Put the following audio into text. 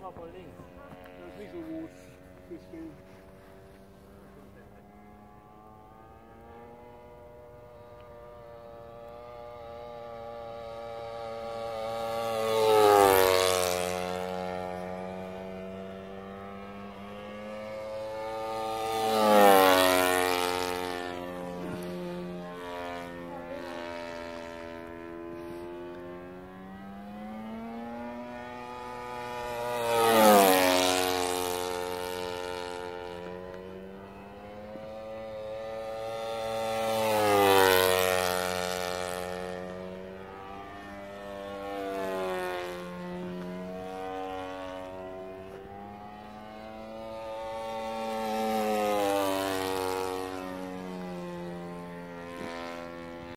komm mal von links. Das ist nicht so gut.